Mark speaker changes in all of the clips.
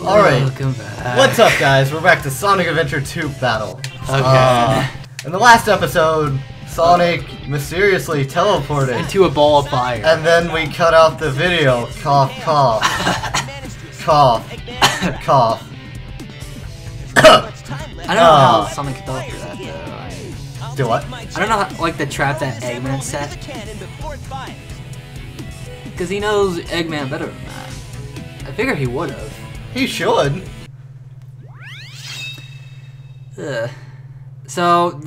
Speaker 1: Alright.
Speaker 2: Welcome back.
Speaker 1: What's up, guys? We're back to Sonic Adventure 2 Battle.
Speaker 2: Okay.
Speaker 1: Uh, in the last episode, Sonic mysteriously teleported,
Speaker 2: Into a ball of fire.
Speaker 1: and then we cut out the video. Cough, cough. cough. Cough.
Speaker 2: I don't know how
Speaker 1: uh,
Speaker 2: Sonic fell for that though.
Speaker 1: Do what?
Speaker 2: I don't know how, like the trap that Eggman set. Because he knows Eggman better than that. I figure he would have.
Speaker 1: He should.
Speaker 2: Ugh. So,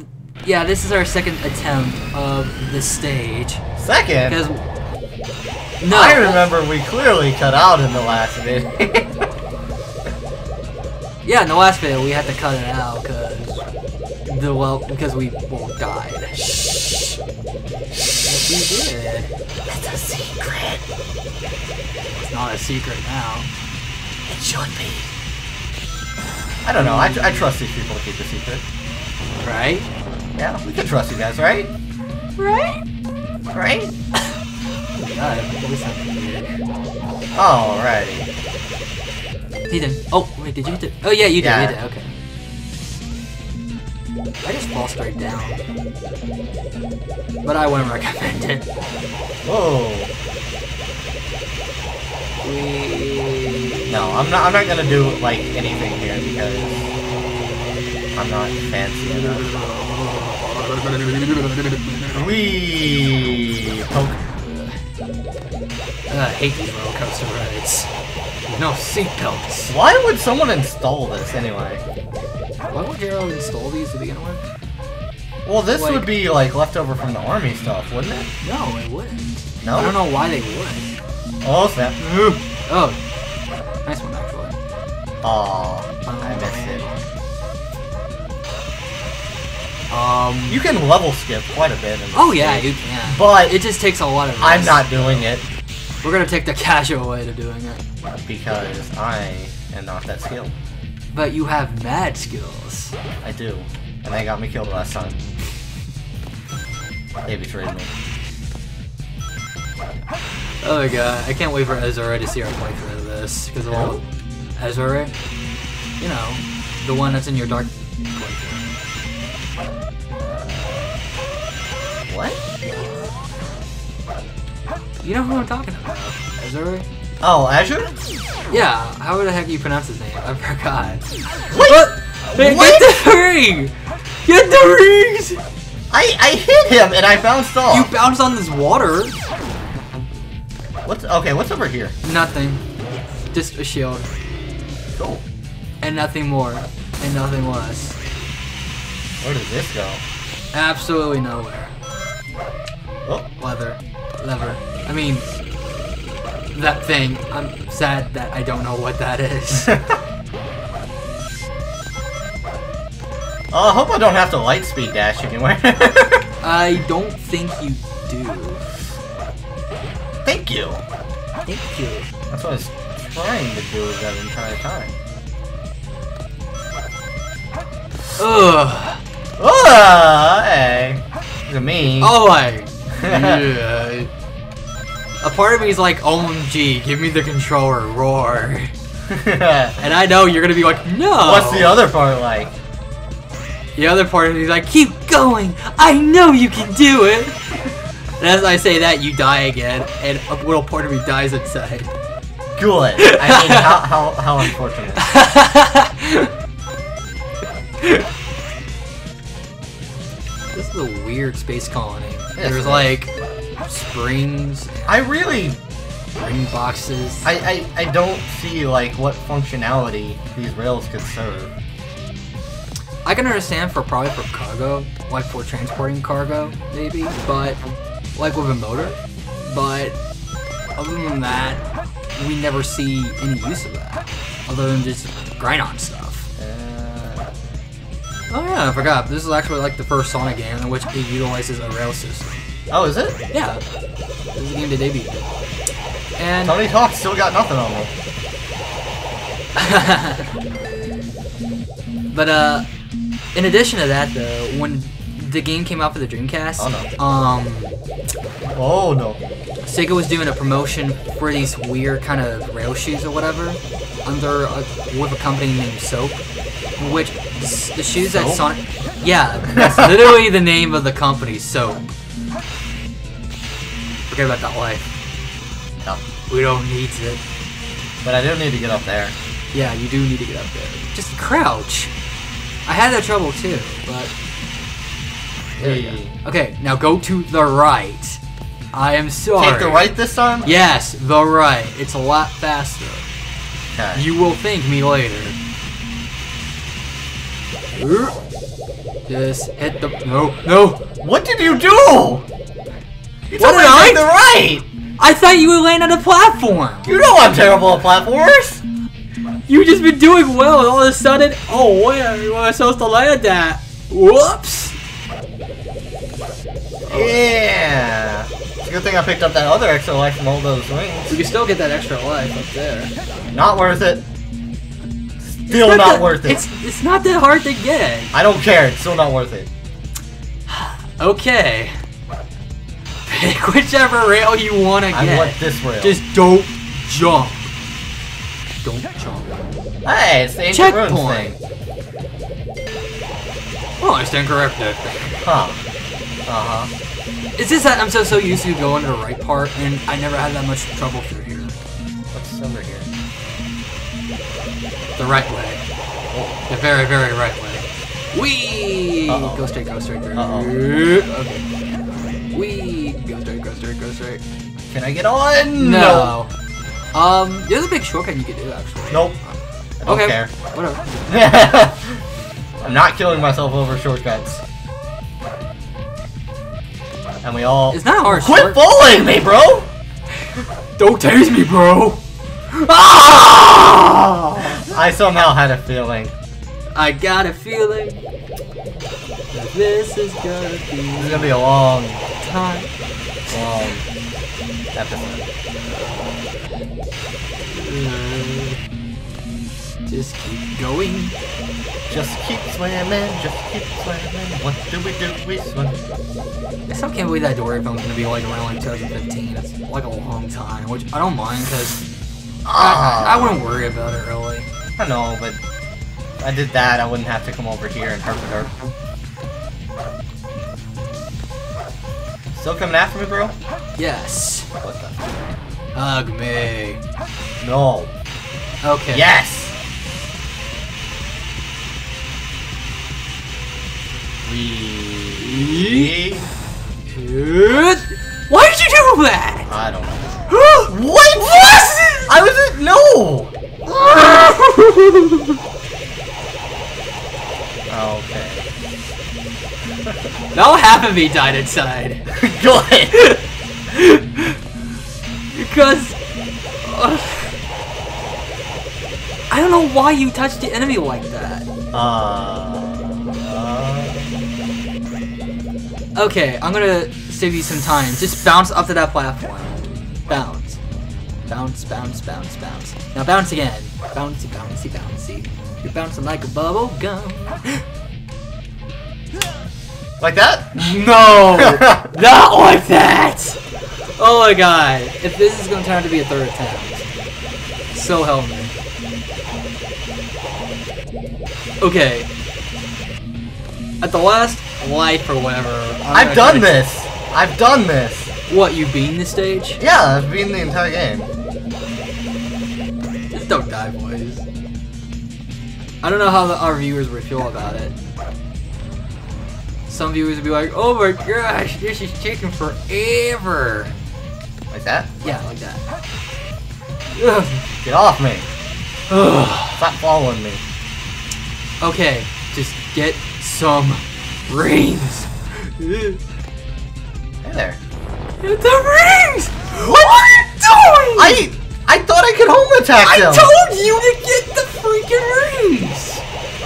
Speaker 2: yeah, this is our second attempt of the stage.
Speaker 1: Second.
Speaker 2: Because no,
Speaker 1: I remember we clearly cut out in the last video.
Speaker 2: yeah, in the last video we had to cut it out because the well because we well died. Shh. Yes, we did.
Speaker 1: it's a secret.
Speaker 2: It's not a secret now.
Speaker 1: It should be. I don't know. I, I trust these people to keep the secret.
Speaker 2: Right?
Speaker 1: Yeah, we can trust you guys, right?
Speaker 2: Right?
Speaker 1: Right?
Speaker 2: God, that always sounded weird.
Speaker 1: Alrighty.
Speaker 2: He didn't. Oh, wait, did you hit it? Oh, yeah, you did.
Speaker 1: Yeah.
Speaker 2: You did. Okay. I just fall straight down. But I wouldn't recommend it.
Speaker 1: Whoa.
Speaker 2: We...
Speaker 1: No, I'm not. I'm not gonna do like anything here because I'm not fancy enough. Wee. Poke.
Speaker 2: I hate these roller coaster rides. No seatbelts.
Speaker 1: Why would someone install this anyway?
Speaker 2: Why would Gerald install these to begin with?
Speaker 1: Well, this
Speaker 2: Like-
Speaker 1: would be like leftover from the army stuff, wouldn't it?
Speaker 2: No, it wouldn't.
Speaker 1: No.
Speaker 2: I don't know why they would.
Speaker 1: Oh snap.
Speaker 2: Oh, nice one actually.
Speaker 1: Aw, I missed it.
Speaker 2: Um.
Speaker 1: You can level skip quite a bit. In
Speaker 2: Oh yeah, you can.
Speaker 1: But
Speaker 2: It just takes a lot of.
Speaker 1: I'm not doing it
Speaker 2: We're gonna take the casual way to doing it.
Speaker 1: because I am not that skilled.
Speaker 2: But you have mad skills.
Speaker 1: I do, and they got me killed last time. They betrayed me.
Speaker 2: Oh my god, I can't wait for Ezra to see our playthrough of this. Because of all. Ezra? You know, the one that's in your dark playthrough.
Speaker 1: What?
Speaker 2: You know who I'm talking about? Ezra?
Speaker 1: Oh, Azure?
Speaker 2: Yeah, how the heck do you pronounce his name? I forgot.
Speaker 1: What?
Speaker 2: Hey,
Speaker 1: What?
Speaker 2: Get the ring! Get the rings!
Speaker 1: I I hit him and I bounced off.
Speaker 2: You bounced on this water.
Speaker 1: What's okay? What's over here?
Speaker 2: Nothing. Just a shield.
Speaker 1: Cool.
Speaker 2: And nothing more. And nothing less.
Speaker 1: Where does this go?
Speaker 2: Absolutely nowhere.
Speaker 1: Oh,
Speaker 2: Leather. Lever. I mean, that thing. I'm sad that I don't know what that is.
Speaker 1: Uh, I hope I don't have to light speed dash anywhere.
Speaker 2: I don't think you do.
Speaker 1: Thank you.
Speaker 2: Thank you.
Speaker 1: That's what I was trying to do that entire time.
Speaker 2: Ugh.
Speaker 1: Oh, hey. Look at me.
Speaker 2: Oh my. yeah. A part of me is like, OMG, give me the controller, roar. And I know you're gonna be like, no.
Speaker 1: What's the other part like?
Speaker 2: The other part of me is like, keep going. I know you can do it. And as I say that, you die again, and a little part of me dies inside.
Speaker 1: Good. I mean, how, how, how unfortunate.
Speaker 2: this is a weird space colony.
Speaker 1: Yes,
Speaker 2: There's like springs,
Speaker 1: I really,
Speaker 2: ring boxes.
Speaker 1: I, I, I don't see like what functionality these rails could serve.
Speaker 2: I can understand for probably for cargo, like for transporting cargo, maybe, but like with a motor. But other than that, we never see any use of that, other than just grind on stuff.
Speaker 1: Uh,
Speaker 2: Oh yeah, I forgot. This is actually like the first Sonic game in which it utilizes a rail system.
Speaker 1: oh, is it?
Speaker 2: Yeah, this is the game that debuted. And
Speaker 1: Tony Hawk still got nothing on me.
Speaker 2: but uh, in addition to that though, when the game came out for the Dreamcast,
Speaker 1: Oh,
Speaker 2: um,
Speaker 1: Oh no.
Speaker 2: Sega was doing a promotion for these weird kind of rail shoes or whatever. under a, with a company named Soap, which the, the shoes that
Speaker 1: Soap?
Speaker 2: Sonic. Yeah, that's literally the name of the company, Soap. Forget about that life.
Speaker 1: No.
Speaker 2: We don't need it.
Speaker 1: But I do need to get up there.
Speaker 2: Yeah, you do need to get up there. Just crouch. I had that trouble too, but there you
Speaker 1: Hey.
Speaker 2: Okay, now go to the right. I am sorry.
Speaker 1: Take the right this time?
Speaker 2: Yes, the right. It's a lot faster.
Speaker 1: Okay.
Speaker 2: You will thank me later. Just hit the no no.
Speaker 1: What did you do? You
Speaker 2: What
Speaker 1: told me
Speaker 2: did I-
Speaker 1: take the right!
Speaker 2: I thought you would land on a platform.
Speaker 1: You know I'm terrible at platforms!
Speaker 2: You've just been doing well, and all of a sudden, oh, where am I supposed to land at? Whoops.
Speaker 1: Yeah. It's a good thing I picked up that other extra life from all those wings.
Speaker 2: We can still get that extra life up there.
Speaker 1: Not worth it. Still
Speaker 2: It's
Speaker 1: not
Speaker 2: that-
Speaker 1: worth it.
Speaker 2: It's it's not that hard to get.
Speaker 1: I don't care. It's still not worth it.
Speaker 2: Okay. Pick whichever rail you want to get.
Speaker 1: I want this rail.
Speaker 2: Just don't jump. Don't jump.
Speaker 1: hey, it's the
Speaker 2: Checkpoint.
Speaker 1: thing.
Speaker 2: Oh, I stand corrected.
Speaker 1: Huh. Uh huh.
Speaker 2: It's just that I'm so so used to going to the right part, and I never had that much trouble through here.
Speaker 1: What's under here?
Speaker 2: The right way. The very, very right way. Wee!
Speaker 1: Uh-oh.
Speaker 2: Go straight, go straight, go
Speaker 1: Uh-oh.
Speaker 2: Okay. Wee! Go straight, go straight, go straight.
Speaker 1: Can I get on?
Speaker 2: No. Um, there's a big shortcut you could do, actually.
Speaker 1: Nope. I don't
Speaker 2: Okay.
Speaker 1: care.
Speaker 2: Whatever.
Speaker 1: I'm not killing myself over shortcuts. And we all
Speaker 2: It's not hard.
Speaker 1: quit bullying me, bro.
Speaker 2: Don't tase me, bro!
Speaker 1: Ah! I somehow had a feeling.
Speaker 2: I got a feeling that this is gonna be.
Speaker 1: This is
Speaker 2: be
Speaker 1: gonna be a long,
Speaker 2: time.
Speaker 1: long episode.
Speaker 2: Just keep going.
Speaker 1: Just keep swimming, just keep swimming. What do we do? We swim.
Speaker 2: I still can't believe that Dory film's gonna be like around like 2015. It's like a long time, which I don't mind because I, I wouldn't worry about it really.
Speaker 1: I know, but if I did that, I wouldn't have to come over here and hurt the dirt. Still coming after me, bro?
Speaker 2: Yes.
Speaker 1: What the?
Speaker 2: Hug me.
Speaker 1: No.
Speaker 2: Okay.
Speaker 1: Yes! We...
Speaker 2: Why did you do that?
Speaker 1: I don't know. what? I was at... No! Okay.
Speaker 2: now half of me died inside.
Speaker 1: Good!
Speaker 2: Because uh, I don't know why you touched the enemy like that.
Speaker 1: Uh
Speaker 2: Okay, I'm gonna save you some time. Just bounce up to that platform. Bounce. Bounce, bounce, bounce, bounce. Now bounce again. Bouncy, bouncy, bouncy. You're bouncing like a bubble gum.
Speaker 1: like that?
Speaker 2: No! Not like that! Oh my god. If this is gonna turn out to be a third attempt. So help me. Okay. At the last life or whatever.
Speaker 1: I've done this! I've done this!
Speaker 2: What, you beaten the stage?
Speaker 1: Yeah, I've been the entire game.
Speaker 2: Just don't die, boys. I don't know how the, our viewers would feel about it. Some viewers would be like, oh my gosh, this is taking forever.
Speaker 1: Like that?
Speaker 2: Yeah, like that. Ugh.
Speaker 1: Get off me!
Speaker 2: Ugh.
Speaker 1: Stop following me.
Speaker 2: Okay, just get some rings.
Speaker 1: Hey there.
Speaker 2: the rings! What are you doing?
Speaker 1: I I thought I could home attack
Speaker 2: I
Speaker 1: him!
Speaker 2: I told you to get the freaking rings!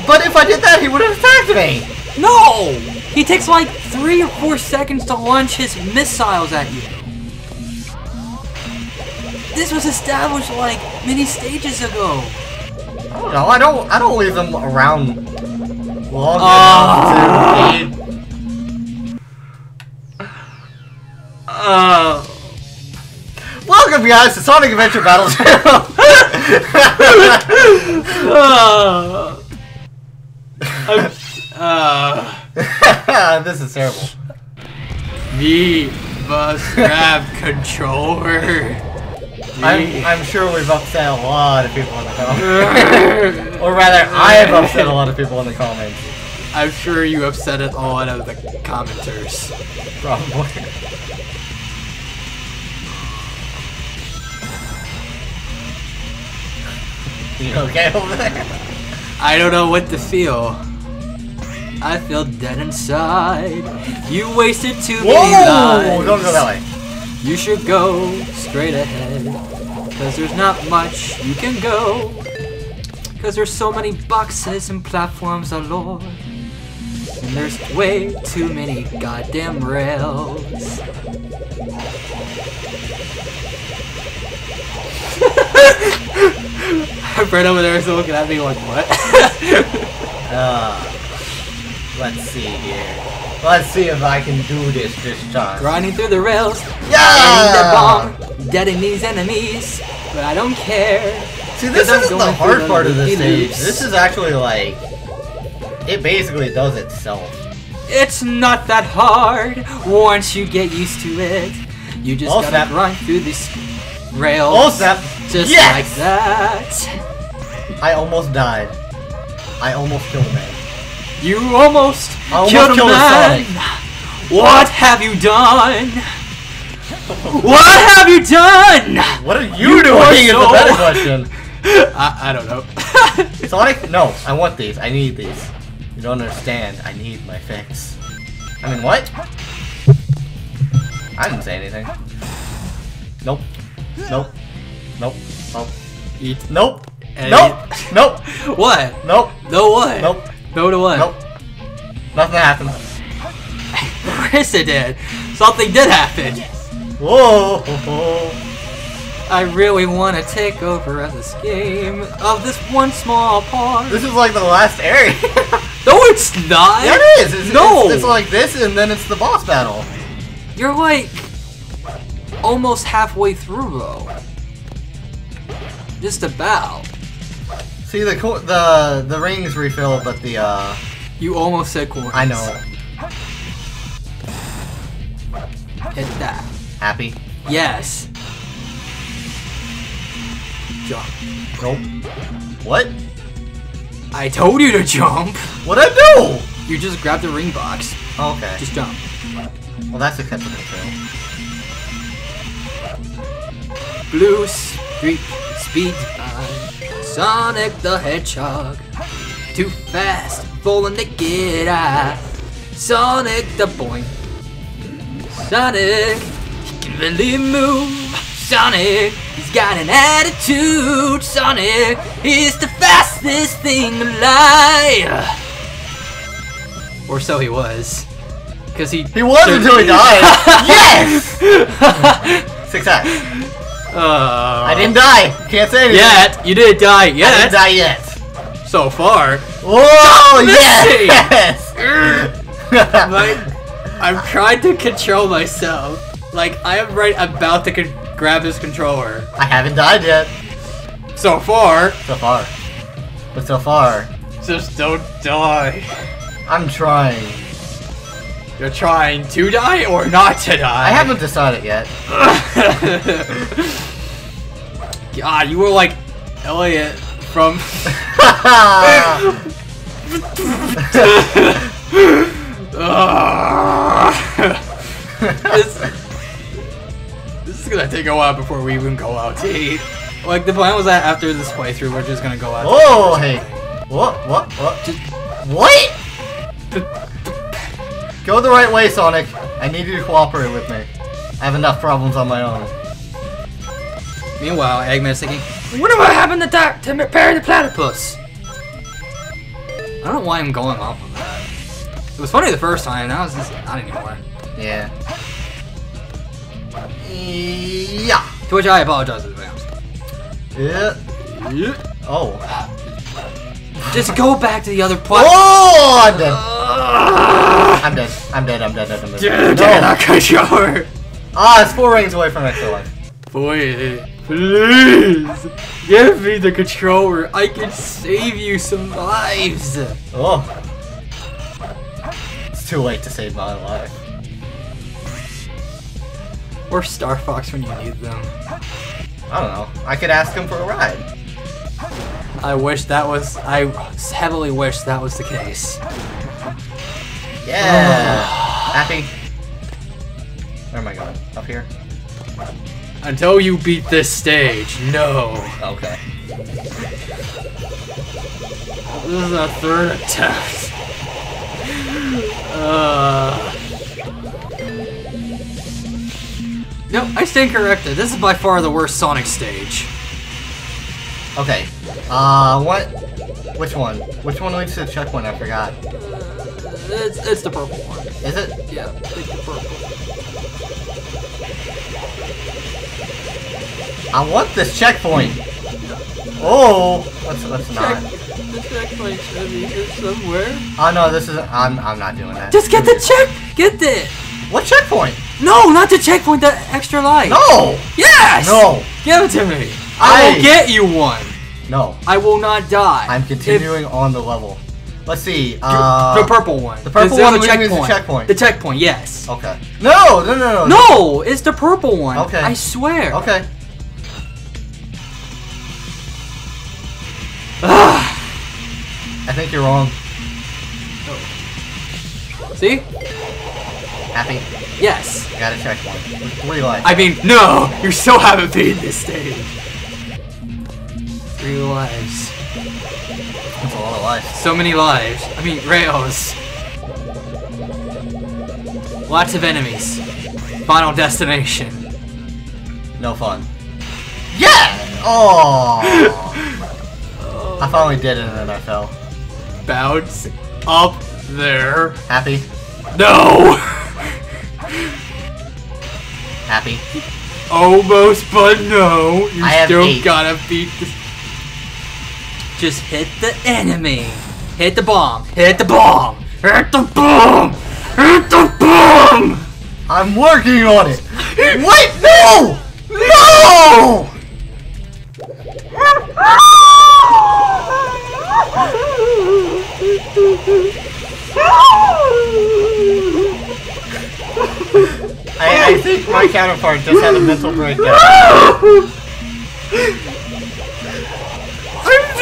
Speaker 1: But if I did that, he would have attacked me!
Speaker 2: No! He takes like three or four seconds to launch his missiles at you. This was established like many stages ago.
Speaker 1: I don't know, I don't I don't leave them around long enough to Welcome guys to Sonic Adventure Battle Channel!
Speaker 2: Uh, uh,
Speaker 1: this is terrible.
Speaker 2: The must grab controller.
Speaker 1: I'm, I'm sure we've upset a lot of people in the comments. or rather, I have upset a lot of people in the comments.
Speaker 2: I'm sure you upset a lot of the commenters.
Speaker 1: Probably. You okay over there?
Speaker 2: I don't know what to feel. I feel dead inside. You wasted too many
Speaker 1: Whoa!
Speaker 2: lives.
Speaker 1: Don't go that way.
Speaker 2: You should go straight ahead. Cause there's not much you can go. Cause there's so many boxes and platforms galore. And there's way too many goddamn rails. Friend over there is looking at me like, what?
Speaker 1: Uh, let's see here. Let's see if I can do this this time.
Speaker 2: Grinding through the rails,
Speaker 1: Yeah!
Speaker 2: aiming the bomb, deading these enemies, but I don't care.
Speaker 1: See, this isn't the hard part of this stage. This is actually like, it basically does itself.
Speaker 2: It's not that hard once you get used to it. You just
Speaker 1: Oh,
Speaker 2: gotta
Speaker 1: snap.
Speaker 2: grind through these rails.
Speaker 1: Snap!
Speaker 2: Just
Speaker 1: yes!
Speaker 2: like that.
Speaker 1: I almost died. I almost killed man.
Speaker 2: You almost,
Speaker 1: almost
Speaker 2: killed
Speaker 1: killed a
Speaker 2: man. What have you done? what have you done?
Speaker 1: What are you,
Speaker 2: You
Speaker 1: doing? Is the better question.
Speaker 2: I, I don't know.
Speaker 1: Sonic? No, I want these. I need these. You don't understand. I need my fix. I mean, what? I didn't say anything. Nope. Nope. Nope. Nope.
Speaker 2: Eat.
Speaker 1: Nope. Nope. Nope.
Speaker 2: What?
Speaker 1: Nope.
Speaker 2: No what?
Speaker 1: Nope.
Speaker 2: No to what?
Speaker 1: Nope. Nothing happened.
Speaker 2: Chris it did. Something did happen.
Speaker 1: Whoa.
Speaker 2: I really want to take over of this game of this one small part.
Speaker 1: This is like the last area.
Speaker 2: no, it's not.
Speaker 1: yeah, it is. It's,
Speaker 2: no,
Speaker 1: It's, it's like this, and then it's the boss battle.
Speaker 2: you're like almost halfway through though. Just about.
Speaker 1: See the the the rings refill, but the uh
Speaker 2: You almost said coins.
Speaker 1: I know.
Speaker 2: Hit that.
Speaker 1: Happy.
Speaker 2: Yes. Jump.
Speaker 1: Nope. What?
Speaker 2: I told you to jump.
Speaker 1: What'd I do?
Speaker 2: You just grab the ring box.
Speaker 1: Okay.
Speaker 2: Just jump.
Speaker 1: Well, that's acceptable too.
Speaker 2: Blue streak speed. Sonic the Hedgehog. Too fast for the naked eye. Sonic the boing. Sonic, he can really move. Sonic, he's got an attitude. Sonic is the fastest thing alive. Or so he was. Cause he
Speaker 1: He was until he died. yes. Success.
Speaker 2: Uh,
Speaker 1: I didn't die. Can't say anything.
Speaker 2: Yet you didn't die
Speaker 1: I didn't die yet.
Speaker 2: So far, Oh.
Speaker 1: Yes.
Speaker 2: like I'm trying to control myself. Like I am right about to grab this controller.
Speaker 1: I haven't died yet.
Speaker 2: So far,
Speaker 1: So far. But so far,
Speaker 2: just don't die.
Speaker 1: I'm trying.
Speaker 2: You're trying to die or not to die.
Speaker 1: I haven't decided yet.
Speaker 2: God, you were like Elliot from. this, this is gonna take a while before we even go out to eat. Like the plan was that after this playthrough, we're just gonna go out.
Speaker 1: oh, hey. What? What? What?
Speaker 2: Just-
Speaker 1: What? Go the right way, Sonic. I need you to cooperate with me. I have enough problems on my own.
Speaker 2: Meanwhile, Eggman's thinking, "What do I happen to doc to repair the platypus?" I don't know why I'm going off of that. It was funny the first time. Now it's just not anymore.
Speaker 1: Yeah. Yeah.
Speaker 2: To which I apologize in advance.
Speaker 1: Yeah. Oh.
Speaker 2: Just go back to the other platform.
Speaker 1: Oh, I'm dead. I'm dead. I'm dead. I'm dead. I'm dead.
Speaker 2: Dude,
Speaker 1: No.
Speaker 2: controller.
Speaker 1: Ah, it's four rings away from extra life.
Speaker 2: Boy, Please, give me the controller. I can save you some lives.
Speaker 1: Oh. It's too late to save my life.
Speaker 2: Or Star Fox when you need them.
Speaker 1: I don't know. I could ask him for a ride.
Speaker 2: I wish that was. I heavily wish that was the case.
Speaker 1: Yeah. Happy. Where am I going? Up here?
Speaker 2: Until you beat this stage, no.
Speaker 1: Okay.
Speaker 2: This is a third attempt. Uh. No, I stand corrected. This is by far the worst Sonic stage.
Speaker 1: Okay. Uh, what? Which one? Which one leads to the checkpoint? I forgot.
Speaker 2: It's, it's the purple one.
Speaker 1: Is it?
Speaker 2: Yeah, it's the purple.
Speaker 1: I want this checkpoint. Oh, let's let's not.
Speaker 2: The checkpoint should be here somewhere.
Speaker 1: Oh no, this is. I'm I'm not doing that.
Speaker 2: Just get the check. Get it.
Speaker 1: What checkpoint?
Speaker 2: No, not the checkpoint. The extra life.
Speaker 1: No.
Speaker 2: Yes.
Speaker 1: No.
Speaker 2: Give it to me. I,
Speaker 1: I-
Speaker 2: will get you one.
Speaker 1: No.
Speaker 2: I will not die.
Speaker 1: I'm
Speaker 2: If-
Speaker 1: continuing on the level. Let's see. Uh,
Speaker 2: the purple one.
Speaker 1: the purple one
Speaker 2: a
Speaker 1: leads the checkpoint.
Speaker 2: The checkpoint, yes.
Speaker 1: Okay. No, no, no, no.
Speaker 2: No, it's the purple one.
Speaker 1: Okay.
Speaker 2: I swear.
Speaker 1: Okay.
Speaker 2: Ugh.
Speaker 1: I think you're wrong.
Speaker 2: See?
Speaker 1: Happy.
Speaker 2: Yes.
Speaker 1: I got a checkpoint. With Three lives.
Speaker 2: I mean, no, you still haven't beaten this stage. Three lives.
Speaker 1: That's a lot of lives.
Speaker 2: So many lives. I mean, rails. Lots of enemies. Final destination.
Speaker 1: No fun. Yeah! Oh! I finally did it and then I fell.
Speaker 2: Bounce up there.
Speaker 1: Happy?
Speaker 2: No!
Speaker 1: Happy?
Speaker 2: Almost, but no. You
Speaker 1: I
Speaker 2: still gotta beat the. Just hit the enemy. Hit the bomb. Hit the bomb. Hit the bomb. Hit the bomb.
Speaker 1: I'm working on it! Wait, no! No! I, I think my counterpart just had a mental breakdown.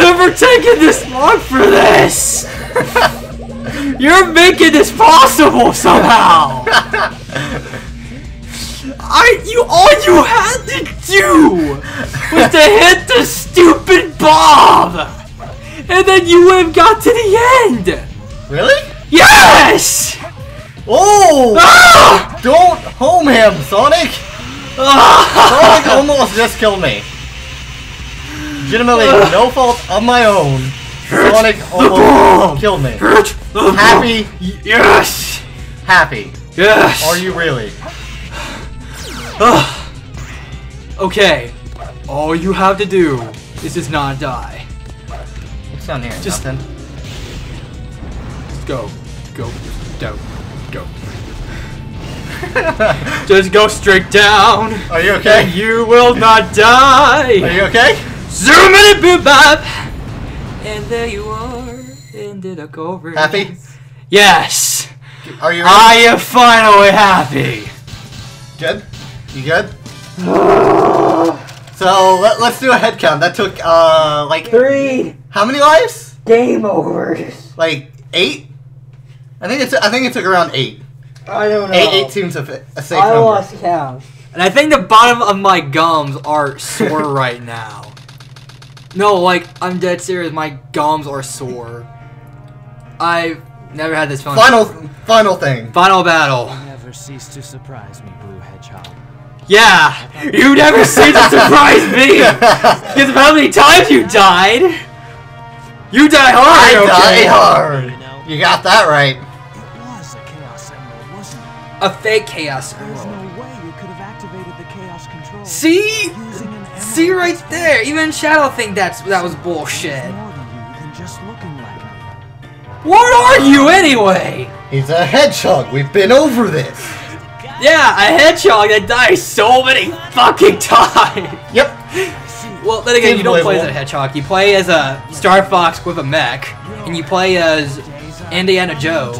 Speaker 2: Never taken this long for this. You're making this possible somehow. I you all you had to do was to hit the stupid bomb, and then you would have got to the end.
Speaker 1: Really?
Speaker 2: Yes.
Speaker 1: Oh!
Speaker 2: Ah!
Speaker 1: Don't home him, Sonic!
Speaker 2: Ah!
Speaker 1: Sonic almost just killed me. Legitimately, no fault of my own. Sonic almost killed me.
Speaker 2: Hit the bomb.
Speaker 1: Happy?
Speaker 2: Yes.
Speaker 1: Happy.
Speaker 2: Yes.
Speaker 1: Are you really?
Speaker 2: Okay. All you have to do is just not die.
Speaker 1: What's down here?
Speaker 2: Just-
Speaker 1: Nothing.
Speaker 2: Just go. Go. Down. Go. Just go straight down.
Speaker 1: Are you
Speaker 2: And
Speaker 1: okay?
Speaker 2: you will not die.
Speaker 1: Are you okay?
Speaker 2: Zoom in it, boop bop. And there you are. Ended up over.
Speaker 1: Happy?
Speaker 2: Yes.
Speaker 1: Are you ready?
Speaker 2: I am finally happy.
Speaker 1: good? You good? So let, let's do a head count. That took uh like
Speaker 2: Three
Speaker 1: how many lives?
Speaker 2: game overs.
Speaker 1: Like eight? I think it's I think it took around eight.
Speaker 2: I don't
Speaker 1: Eight eight seems a, a safe I number.
Speaker 2: I lost count. And I think the bottom of my gums are sore right now. No, like I'm dead serious. My gums are sore. I've never had this feeling.
Speaker 1: Final final thing.
Speaker 2: Final battle.
Speaker 3: You Never cease to surprise me, Blue Hedgehog.
Speaker 2: Yeah, you never seem to surprise me because of how many times you died. You die hard.
Speaker 1: I
Speaker 2: hard,
Speaker 1: die hard. You got that right.
Speaker 3: It was a Chaos Emerald, wasn't it?
Speaker 2: A fake chaos
Speaker 3: There's
Speaker 2: emerald.
Speaker 3: no way you could have activated the Chaos Control.
Speaker 2: See,
Speaker 3: Using an emerald
Speaker 2: see right there. Even Shadow think that's that was bullshit.
Speaker 3: More than you than just looking like me.
Speaker 2: What are you anyway?
Speaker 1: He's a hedgehog. We've been over this.
Speaker 2: Yeah, a hedgehog that dies so many fucking times.
Speaker 1: Yep.
Speaker 2: Well, then again, you don't play as a hedgehog. You play as a Star Fox with a mech, and you play as Indiana Joe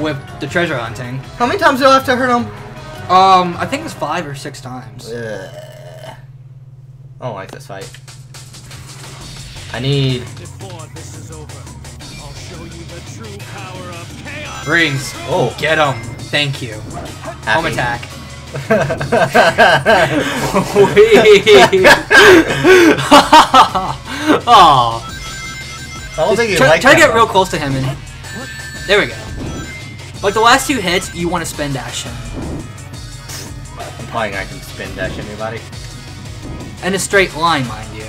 Speaker 2: with the treasure hunting.
Speaker 1: How many times do I have to hurt him?
Speaker 2: Um, I think it's five or six times.
Speaker 1: Ugh. I don't like this fight. I need.
Speaker 3: Before this is over, I'll show you the true power of chaos.
Speaker 2: Rings.
Speaker 1: Oh,
Speaker 2: Get him. Thank you. Home attack. oh.
Speaker 1: I don't think you
Speaker 2: Try,
Speaker 1: like
Speaker 2: try to
Speaker 1: that
Speaker 2: get real close to him and there we go. Like the last two hits, you want to spin dash him.
Speaker 1: Implying I can spin dash anybody.
Speaker 2: In a straight line, mind you.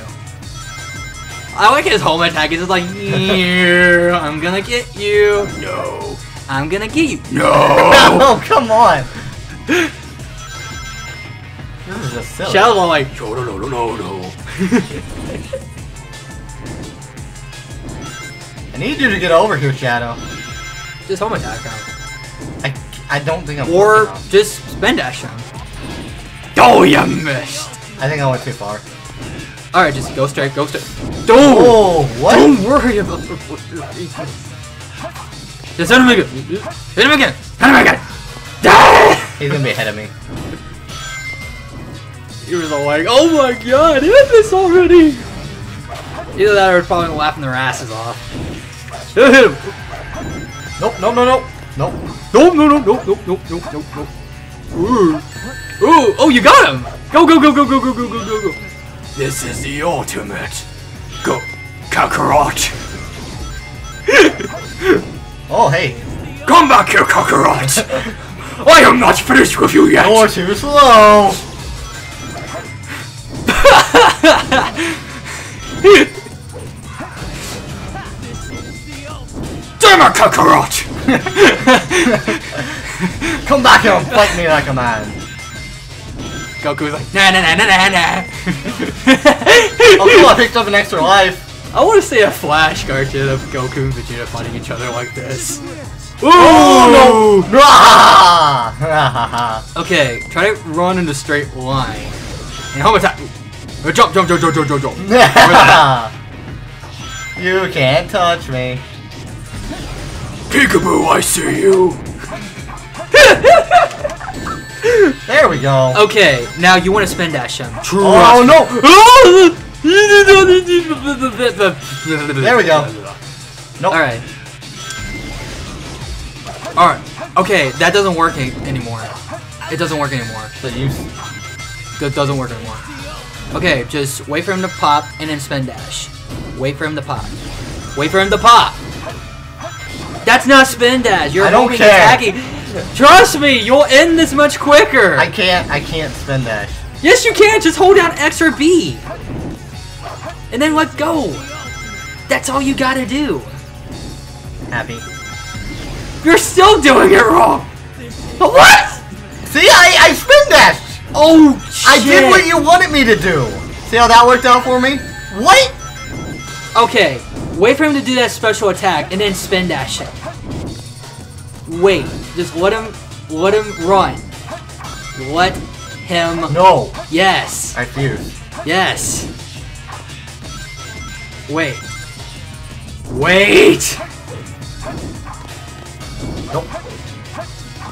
Speaker 2: I like his home attack. He's just like, "Yeah, I'm gonna get you. No. I'm gonna get you. No.
Speaker 1: oh, come on! This is just silly.
Speaker 2: Shadow's all like, no, no, no, no, no.
Speaker 1: I need you to get over here, Shadow.
Speaker 2: Just home attack him.
Speaker 1: I, I don't think I'm
Speaker 2: Or just spin dash him. Oh, you missed.
Speaker 1: I think I went too far.
Speaker 2: Alright, just go straight, go straight. Don't,
Speaker 1: Oh, what?
Speaker 2: don't worry about the Just hit him again. Hit him again. Hit him again.
Speaker 1: He's gonna be ahead of me.
Speaker 2: He was all like, oh my god, hit this already! Either that or probably laughing their asses off. Hit him!
Speaker 1: Nope, no, no, no. Nope.
Speaker 2: Nope, no, no, nope, nope, nope, nope, nope, nope. Ooh. Ooh, oh, you got him! Go, go, go, go, go, go, go, go, go, go.
Speaker 4: This is the ultimate. Go, Kakarot.
Speaker 1: Oh, hey.
Speaker 4: Come back here, Kakarot. I am not finished with you yet.
Speaker 1: You're too slow.
Speaker 4: Damn it, Kakarot.
Speaker 1: Come back here and fight me like a man.
Speaker 2: Goku's like, nah, nah, nah, nah, nah, nah.
Speaker 1: Oh, cool, I picked up an extra life.
Speaker 2: I want to see a flash cartoon of Goku and Vegeta fighting each other like this. Ooh!
Speaker 1: Oh, no!
Speaker 2: Okay, try to run in a straight line. And home attack. Uh, Jump, jump, jump, jump, jump, jump, jump.
Speaker 1: you can't touch me.
Speaker 4: Peekaboo, I see you.
Speaker 1: There we go.
Speaker 2: Okay, now you want to spin dash him.
Speaker 1: Oh, no!
Speaker 2: There
Speaker 1: There we go. Nope.
Speaker 2: Alright. Alright. Okay, that doesn't work a- anymore. It doesn't work anymore.
Speaker 1: So you,
Speaker 2: That doesn't work anymore. Okay, just wait for him to pop and then spin dash. Wait for him to pop. Wait for him to pop. That's not spin dash. You're
Speaker 1: I don't care.
Speaker 2: attacking. Trust me, you'll end this much quicker.
Speaker 1: I can't, I can't spin dash.
Speaker 2: yes, you can. Just hold down X or B, and then let go. That's all you gotta do.
Speaker 1: Happy.
Speaker 2: You're still doing it wrong. What?
Speaker 1: See, I, I spin dashed.
Speaker 2: Oh shit.
Speaker 1: I did what you wanted me to do. See how that worked out for me? What?
Speaker 2: Okay, wait for him to do that special attack and then spin dash him. Wait, just let him let him run. Let him
Speaker 1: No,
Speaker 2: Yes.
Speaker 1: I refuse.
Speaker 2: Yes. Wait. Wait!
Speaker 1: Nope.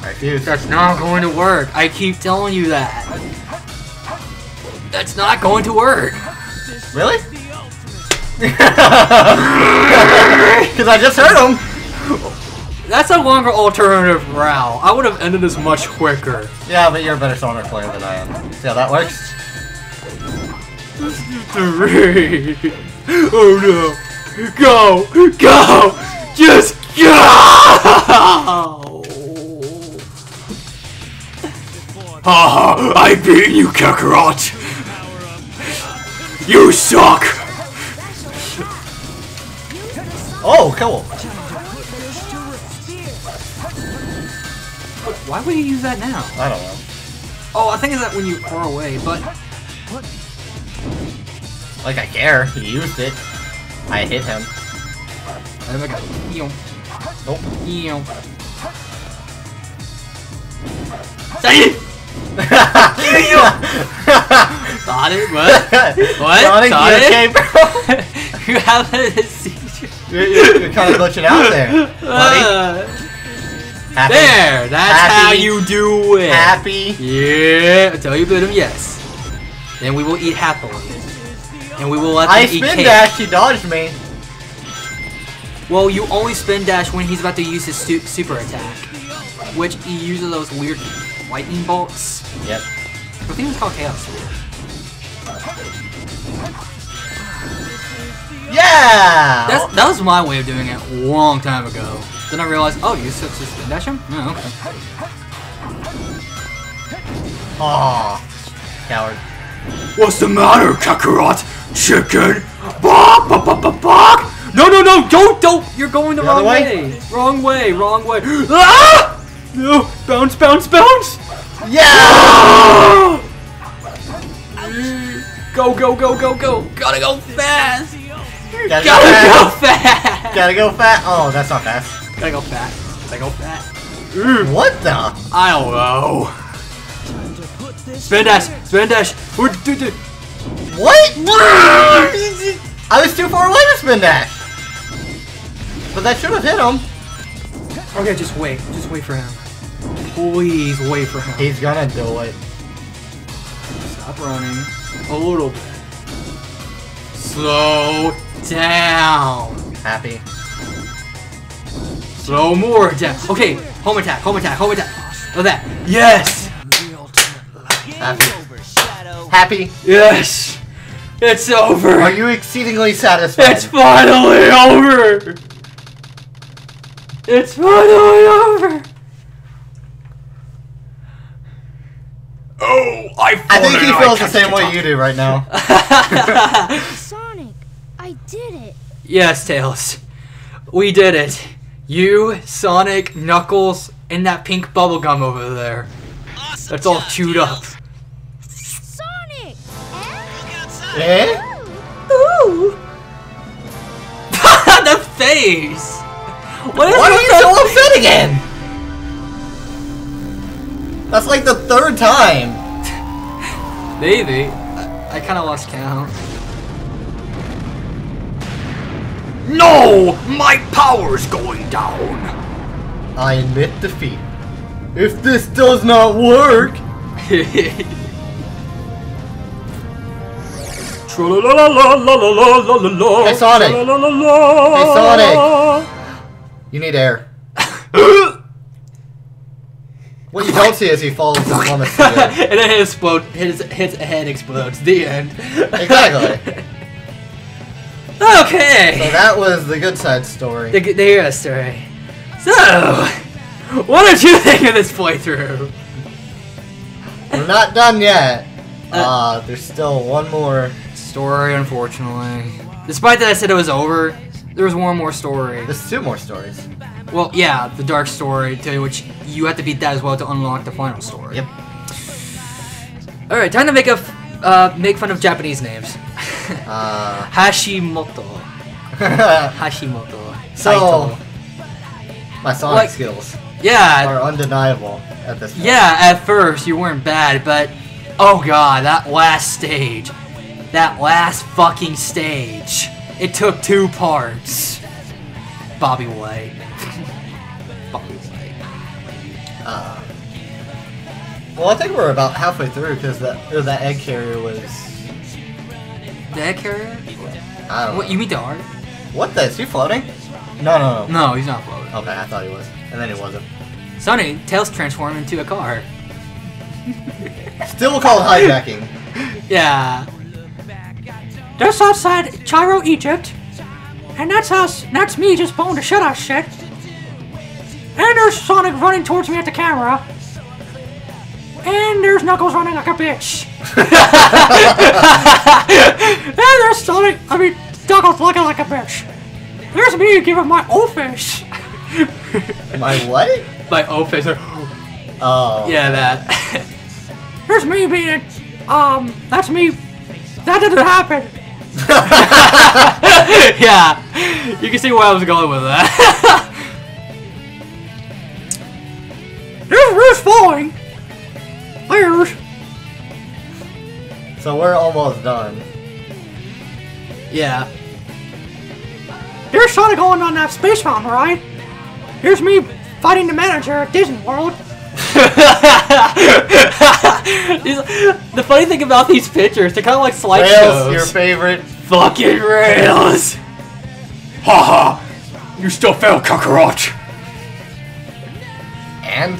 Speaker 1: I refuse.
Speaker 2: That's not going to work. I keep telling you that. That's not going to work.
Speaker 1: Really? Because I just heard him.
Speaker 2: That's a longer alternative route. I would have ended this much quicker.
Speaker 1: Yeah, but you're a better Sonic player than I am. See how that works?
Speaker 2: Three. Oh no. Go! Go! Just go!
Speaker 4: Haha, I beat you, Kakarot. You suck.
Speaker 1: Oh, cool.
Speaker 2: Why would you use that now?
Speaker 1: I don't know.
Speaker 2: Oh, I think it's that when you are away, but
Speaker 1: Like I care. He used it. I hit him.
Speaker 2: Oh my god. Eeyo.
Speaker 1: Nope.
Speaker 2: Say it! Thought it? What? What?
Speaker 1: Sonic,
Speaker 2: Thought
Speaker 1: you okay, bro?
Speaker 2: you have a seizure.
Speaker 1: You're, you're, you're kind of glitching out there, buddy.
Speaker 2: Uh,
Speaker 1: Happy?
Speaker 2: there, that's
Speaker 1: Happy?
Speaker 2: how you do it.
Speaker 1: Happy?
Speaker 2: Yeah, until you beat him, yes. Then we will eat happily. And we will let them
Speaker 1: I
Speaker 2: eat
Speaker 1: spin dash, he dodged me.
Speaker 2: Well, you only spin dash when he's about to use his super attack. Which he uses those weird lightning bolts.
Speaker 1: Yep.
Speaker 2: I think it's called Chaos
Speaker 1: Yeah!
Speaker 2: That's, that was my way of doing it a long time ago. Then I realized, oh, you spin dash him? Oh, okay.
Speaker 1: Aw. Coward.
Speaker 4: What's the matter, Kakarot? Chicken? Bok, bok, bok, bok, bok.
Speaker 2: No, no, no, don't, don't! You're going the,
Speaker 1: The
Speaker 2: wrong
Speaker 1: way?
Speaker 2: way. Wrong way, wrong way. ah! No, bounce, bounce, bounce!
Speaker 1: Yeah!
Speaker 2: Go, go, go, go, go! Gotta go fast!
Speaker 1: Gotta,
Speaker 2: Gotta
Speaker 1: go
Speaker 2: go
Speaker 1: fast! Gotta go fast. Oh, that's not fast.
Speaker 2: Gotta go fast. Gotta go fast. Mm.
Speaker 1: What the?
Speaker 2: I don't know. Spin dash, spin dash. What? do- do-
Speaker 1: What? I was too far away to spin dash. But that should have hit him.
Speaker 2: Okay, just wait. Just wait for him. Please wait for him.
Speaker 1: He's gonna do it.
Speaker 2: Stop running. A little bit. Slow down.
Speaker 1: Happy.
Speaker 2: Slow more down. Okay, home attack, home attack, home attack. Like that. Yes!
Speaker 1: Happy. Happy.
Speaker 2: Yes! It's over!
Speaker 1: Are you exceedingly satisfied?
Speaker 2: It's finally over! It's finally over!
Speaker 4: Oh, I
Speaker 1: I think he feels the same way you do right now.
Speaker 5: Sonic, I did it.
Speaker 2: yes, Tails. We did it. You, Sonic, Knuckles, and that pink bubblegum over there. That's all chewed up.
Speaker 5: Sonic!
Speaker 1: Eh?
Speaker 2: Ooh! the face! What is
Speaker 1: Why are
Speaker 2: with
Speaker 1: you
Speaker 2: the
Speaker 1: so upset again? That's like the third time.
Speaker 2: Maybe. I, I kind of lost count.
Speaker 4: No! My power's going down!
Speaker 1: I admit defeat. If this does not work,
Speaker 4: Hey
Speaker 1: Sonic. Hey, Sonic. you need air. What you don't see is he falls and plummets to the earth.
Speaker 2: and then his explode, his his head explodes. The end.
Speaker 1: Exactly.
Speaker 2: okay.
Speaker 1: So that was the good side story.
Speaker 2: the, the hero story. So, what did you think of this playthrough?
Speaker 1: We're not done yet.
Speaker 2: Uh,
Speaker 1: Uh, there's still one more.
Speaker 2: Story, unfortunately. Despite that I said it was over, there was one more story.
Speaker 1: There's two more stories.
Speaker 2: Well, yeah, the dark story, to which you have to beat that as well to unlock the final story.
Speaker 1: Yep.
Speaker 2: All right, time to make a f- uh, make fun of Japanese names.
Speaker 1: Uh,
Speaker 2: Hashimoto. Hashimoto.
Speaker 1: So-
Speaker 2: Saito.
Speaker 1: my Sonic
Speaker 2: Like-
Speaker 1: skills
Speaker 2: Yeah,
Speaker 1: are undeniable at this point.
Speaker 2: yeah. At first you weren't bad, but oh god, that last stage, that last fucking stage, it took two parts. Bobby White. Bobby White.
Speaker 1: Uh, well, I think we're about halfway through because that that egg carrier was.
Speaker 2: The egg carrier?
Speaker 1: I don't
Speaker 2: What
Speaker 1: know.
Speaker 2: you mean the art?
Speaker 1: What the? Is he floating? No, no, no.
Speaker 2: No, he's not floating.
Speaker 1: Okay, I thought he was, and then he wasn't.
Speaker 2: Sonny, Tails transformed into a car.
Speaker 1: Still called hijacking.
Speaker 2: Yeah. That's outside Cairo, Egypt. And that's us. That's me just blowing the shit out of shit. And there's Sonic running towards me at the camera. And there's Knuckles running like a bitch. and there's Sonic, I mean, Knuckles looking like a bitch. There's me giving my old face.
Speaker 1: My what?
Speaker 2: my old face.
Speaker 1: Oh.
Speaker 2: Yeah, that. There's me being, um, that's me. That didn't happen. yeah, you can see where I was going with that. There's Bruce falling. There's.
Speaker 1: So we're almost done.
Speaker 2: Yeah.
Speaker 6: You're Sonic going on that space mountain, right? Here's me fighting the manager at Disney World.
Speaker 2: The funny thing about these pictures, they're kind of like slideshows.
Speaker 1: Rails,
Speaker 2: slideshows.
Speaker 1: your favorite.
Speaker 2: fucking rails.
Speaker 4: Haha! You still fail, Kakarot!
Speaker 1: And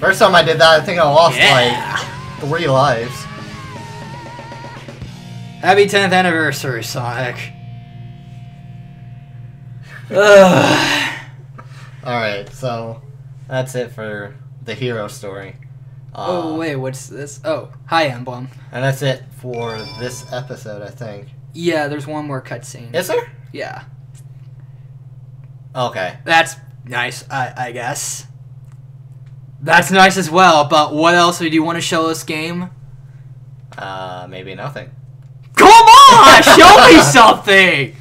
Speaker 1: first time I did that, I think I lost
Speaker 2: Yeah.
Speaker 1: like three lives.
Speaker 2: Happy 10th anniversary, Sonic. Ugh.
Speaker 1: All right, so that's it for the hero story. Uh,
Speaker 2: oh wait, what's this? Oh, hi Emblem.
Speaker 1: And that's it for this episode, I think.
Speaker 2: Yeah, there's one more cutscene.
Speaker 1: Is there?
Speaker 2: Yeah,
Speaker 1: Okay.
Speaker 2: that's nice. I I guess. That's nice as well. But what else do you want to show this game?
Speaker 1: Uh, maybe nothing.
Speaker 2: Come on, show me something.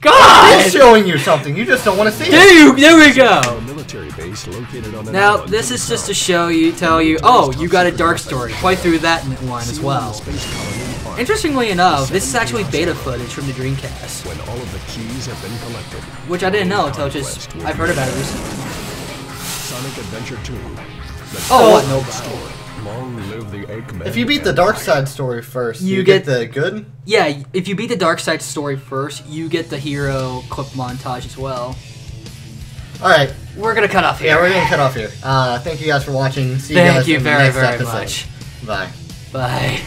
Speaker 2: God!
Speaker 1: I'm showing you something. You just don't want to see it.
Speaker 2: There you, there we go.
Speaker 3: Military base located on
Speaker 2: Now, this is just to show you, tell you, oh, you got a dark story. Play through that one as well.
Speaker 3: the space colony ARK.
Speaker 2: Interestingly enough, this is actually beta footage from the Dreamcast,
Speaker 3: When all of the keys have been collected.
Speaker 2: which I didn't know until just I've heard about it recently.
Speaker 3: Sonic Adventure 2.
Speaker 2: Oh, what?
Speaker 1: So-
Speaker 2: No
Speaker 3: story. Long live the Eggman.
Speaker 1: If you beat the dark side story first,
Speaker 2: You
Speaker 1: you,
Speaker 2: get-
Speaker 1: get, the good.
Speaker 2: Yeah, if you beat the Dark Side story first, you get the hero clip montage as well.
Speaker 1: All right.
Speaker 2: We're gonna cut off here.
Speaker 1: Yeah, we're gonna cut off here. Uh, thank you guys for watching. See you
Speaker 2: Thank
Speaker 1: guys
Speaker 2: you
Speaker 1: in the
Speaker 2: very,
Speaker 1: next
Speaker 2: very
Speaker 1: episode.
Speaker 2: much.
Speaker 1: Bye.
Speaker 2: Bye.